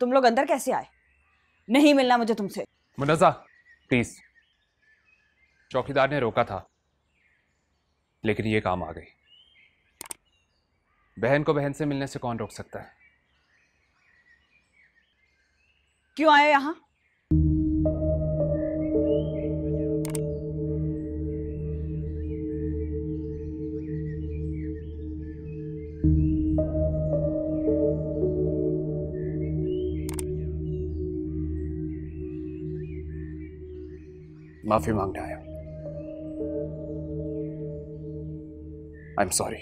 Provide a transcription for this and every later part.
तुम लोग अंदर कैसे आए? नहीं मिलना मुझे तुमसे। मुनजा प्लीज़ चौकीदार ने रोका था लेकिन ये काम आ गई। बहन को बहन से मिलने से कौन रोक सकता है? क्यों आए यहाँ? माफ़ी मांगने आया आई एम सॉरी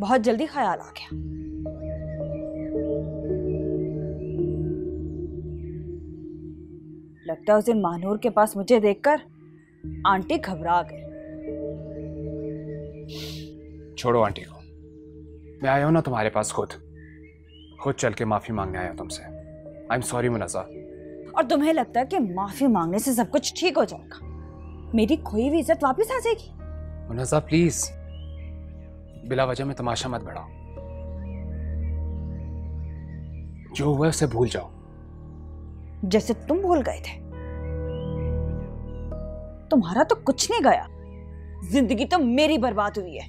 बहुत जल्दी ख्याल आ गया। लगता है उस दिन महानूर के पास मुझे देखकर आंटी घबरा गए छोड़ो आंटी को। मैं आया हूँ ना तुम्हारे पास खुद। खुद चल के माफ़ी मांगने आया तुमसे। आई एम सॉरी मुनजा। और तुम्हें लगता है कि माफ़ी मांगने से सब कुछ ठीक हो जाएगा। मेरी खोई हुई इज़्ज़त वापस आ जाएगी। मुनजा प्लीज़ बिला वजह में तमाशा मत बढ़ाओ। जो हुआ उसे भूल जाओ। जैसे तुम भूल गए थे। तुम्हारा तो कुछ नहीं गया। ज़िंदगी तो मेरी बर्बाद हुई है।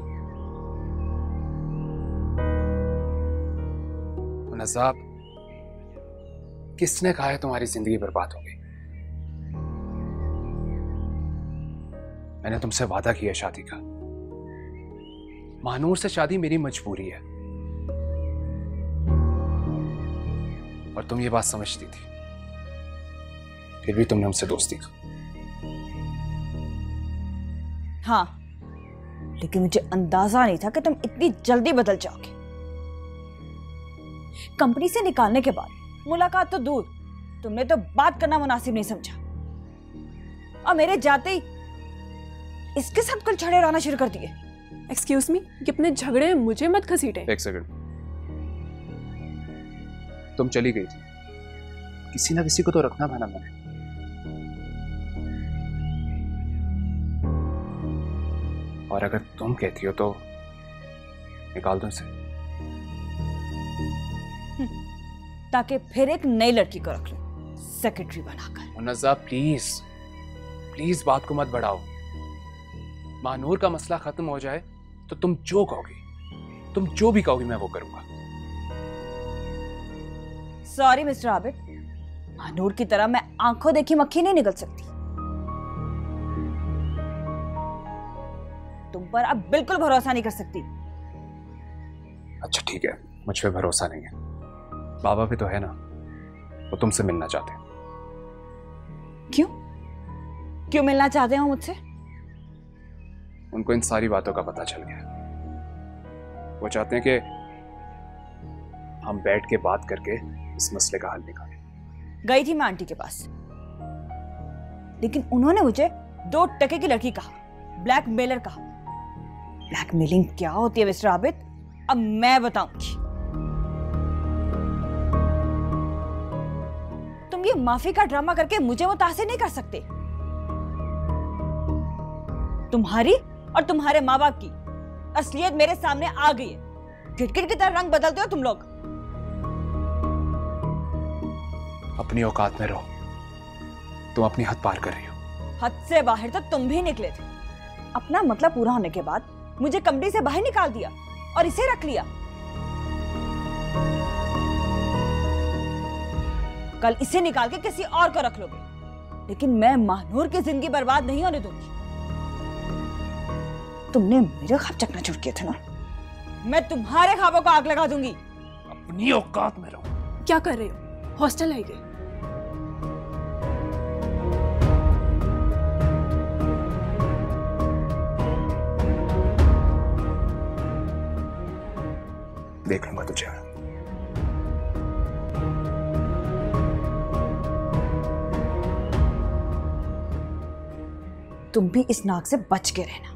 मुनजा किसने कहा है तुम्हारी ज़िंदगी बर्बाद होगी मैंने तुमसे वादा किया शादी का। महानूर से शादी मेरी मजबूरी है। और तुम ये बात समझती थी। फिर भी तुमने हमसे दोस्ती की। हाँ। लेकिन मुझे अंदाज़ा नहीं था कि तुम इतनी जल्दी बदल जाओगे। कंपनी से निकालने के बाद मुलाकात तो दूर। तुमने तो बात करना मुनासिब नहीं समझा। और मेरे जाते ही इसके साथ कल छड़े रहना शुरू कर दिए। एक्सक्यूज मी कि अपने झगड़े में मुझे मत घसीटे। एक सेकंड तुम चली गई थी। किसी ना किसी को तो रखना था ना मैंने। और अगर तुम कहती हो तो निकाल दो इसे। ताकि फिर एक नई लड़की को रख लो। सेक्रेटरी बनाकर। मुनजा प्लीज़ प्लीज़ बात को मत बढ़ाओ। मानूर का मसला खत्म हो जाए तो तुम जो कहोगी तुम जो भी कहोगी मैं वो करूँगा। सॉरी मिस्टर आबिद मानूर की तरह मैं आँखों देखी मक्खी नहीं निकल सकती। तुम पर अब बिल्कुल भरोसा नहीं कर सकती। अच्छा ठीक है मुझ पे भरोसा नहीं है। बाबा भी तो है ना वो तुमसे मिलना चाहते हैं। क्यों? क्यों मिलना चाहते हो मुझसे? उनको इन सारी बातों का पता चल गया। वो चाहते हैं कि हम बैठ के बात करके इस मसले का हल निकालें। गई थी मैं आंटी के पास। लेकिन उन्होंने मुझे दो टके की लड़की कहा ब्लैकमेलर कहा। ब्लैकमेलिंग क्या होती है मिस्टर आबिद? अब मैं बताऊँगी। ये माफ़ी का ड्रामा करके मुझे मुतासिर नहीं कर सकते। तुम्हारी और तुम्हारे माँ बाप की असलियत मेरे सामने आ गई है। गिटगिट की तरह रंग बदलते हो तुम लोग। अपनी औकात में रहो। तुम अपनी हद पार कर रही हो। हद से बाहर तो तुम भी निकले थे। अपना मतलब पूरा होने के बाद मुझे कमरे से बाहर निकाल दिया और इसे रख लिया। कल इसे निकाल के किसी और को रख लोगे। लेकिन मैं महानूर की ज़िंदगी बर्बाद नहीं होने दूँगी। तुमने मेरे ख्वाब चकना चूर किए थे ना? मैं तुम्हारे ख्वाबों को आग लगा दूँगी। अपनी औकात में रहो। क्या कर रहे हो? हॉस्टल आएँगे देख लूँगा तुझे। तुम भी इस नाक से बच के रहना।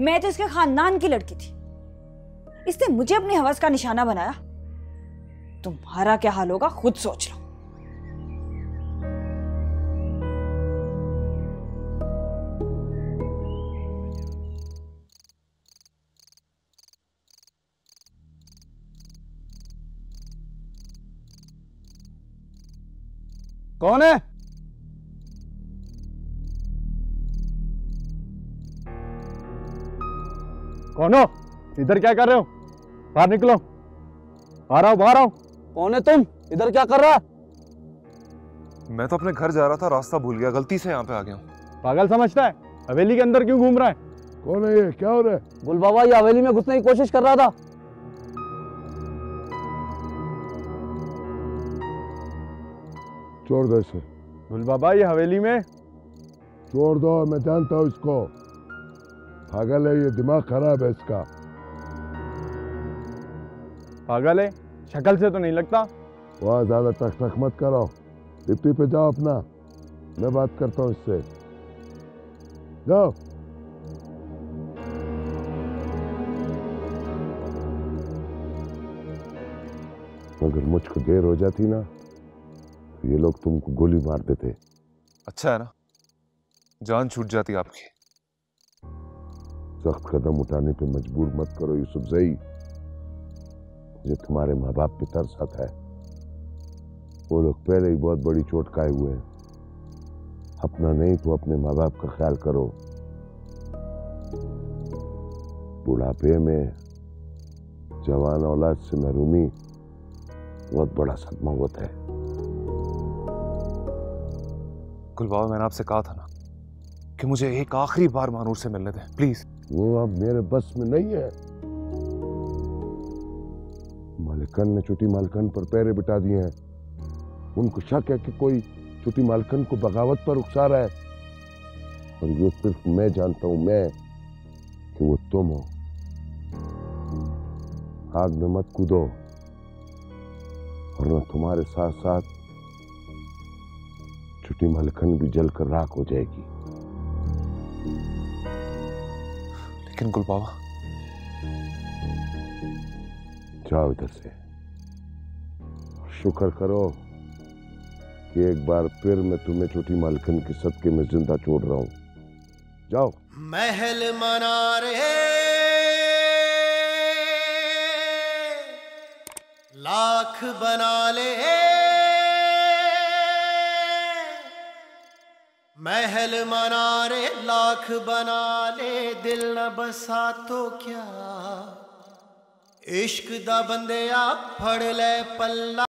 मैं तो इसके खानदान की लड़की थी। इसने मुझे अपनी हवस का निशाना बनाया। तुम्हारा क्या हाल होगा, खुद सोच लो। कौन है? कौन हो? इधर क्या कर रहे हो? बाहर निकलो। बाहर आओ बाहर आओ। कौन है तुम? इधर क्या कर रहा है? मैं तो अपने घर जा रहा था रास्ता भूल गया गलती से यहाँ पे आ गया हूँ। पागल समझता है? हवेली के अंदर क्यों घूम रहा है? कौन है ये? क्या हो रहा है? गुल बाबा ये हवेली में घुसने की कोशिश कर रहा था। छोड़ दो इसे गुल बाबा ये हवेली में? छोड़ दो मैं जानता हूँ इसको। पागल है ये दिमाग खराब है इसका। पागल है? शक्ल से तो नहीं लगता? वहाँ ज़्यादा टक टक मत करो। डिप्टी पे जाओ अपना। मैं बात करता हूँ इससे। जाओ। अगर मुझको देर हो जाती ना तो ये लोग तुमको गोली मार देते। अच्छा है ना? जान छूट जाती आपकी। सख्त कदम उठाने पे मजबूर मत करो, यूसुफ जई। मुझे तुम्हारे माँ बाप पे तरस आता है। वो लोग पहले ही बहुत बड़ी चोट खाए हुए हैं। अपना नहीं तो अपने माँ बाप का ख्याल करो। बुढ़ापे में जवान औलाद से महरूमी बहुत बड़ा सदमा होता है। गुल बाबा मैंने आपसे कहा था ना कि मुझे एक आखिरी बार मानूर से मिलने दें, प्लीज़। वो अब मेरे बस में नहीं है। मालिकन ने छोटी मालकन पर पैरे बिठा दिए हैं। उनको शक है कि कोई छोटी मालकन को बगावत पर उकसा रहा है। और ये सिर्फ़ मैं जानता हूँ, मैं कि वो तुम हो। आग में मत कूदो, वरना तुम्हारे साथ साथ छोटी मालकन भी जलकर राख हो जाएगी। लेकिन गुल बाबा जाओ इधर से। शुक्र करो कि एक बार फिर मैं तुम्हें छोटी मालकन के सदके में ज़िंदा छोड़ रहा हूँ। जाओ। महल मना रहे। लाख बना ले। महल मना रे लाख बना ले, दिल न बसा तो क्या? इश्क दा बंदे आ फड़ ले, पल्ला